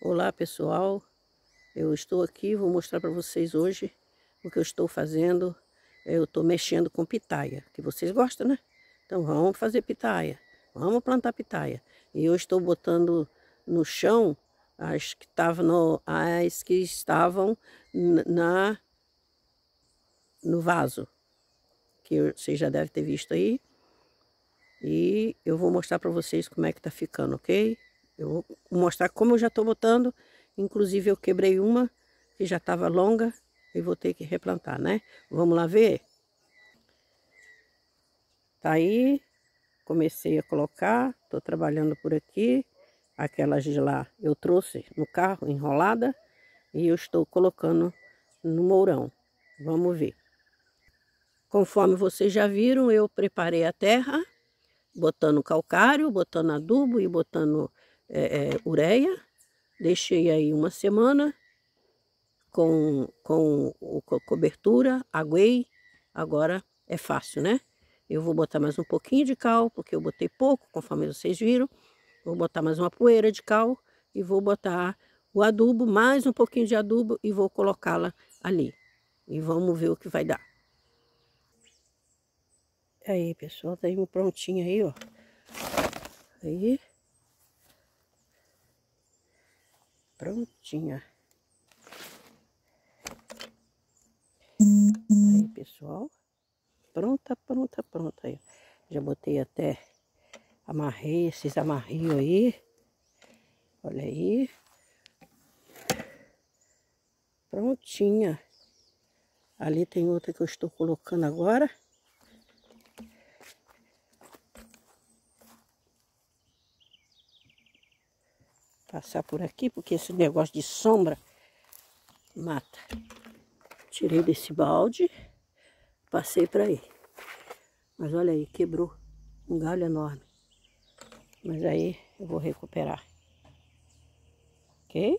Olá pessoal, eu estou aqui, vou mostrar para vocês hoje o que eu estou fazendo. Eu estou mexendo com pitaia, que vocês gostam, né? Então vamos fazer pitaia, vamos plantar pitaia. E eu estou botando no chão as que estavam, no, as que estavam na, no vaso, que vocês já devem ter visto aí. E eu vou mostrar para vocês como é que tá ficando, ok? Eu vou mostrar como eu já estou botando. Inclusive eu quebrei uma que já estava longa e vou ter que replantar, né? Vamos lá ver? Tá aí. Comecei a colocar. Estou trabalhando por aqui. Aquelas de lá eu trouxe no carro enrolada. E eu estou colocando no mourão. Vamos ver. Conforme vocês já viram, eu preparei a terra, botando calcário, botando adubo e botando é, é, ureia. Deixei aí uma semana com, com, com cobertura, aguei. Agora é fácil, né? Eu vou botar mais um pouquinho de cal, porque eu botei pouco, conforme vocês viram. Vou botar mais uma poeira de cal e vou botar o adubo, mais um pouquinho de adubo e vou colocá-la ali. E vamos ver o que vai dar. Aí, pessoal, tá aí prontinho aí, ó. Aí. Prontinha. Aí, pessoal. Pronta, pronta, pronta aí. Já botei até, amarrei esses amarrios aí. Olha aí. Prontinha. Ali tem outra que eu estou colocando agora. Passar por aqui, porque esse negócio de sombra mata. Tirei desse balde, passei para aí. Mas olha aí, quebrou um galho enorme. Mas aí eu vou recuperar. Ok?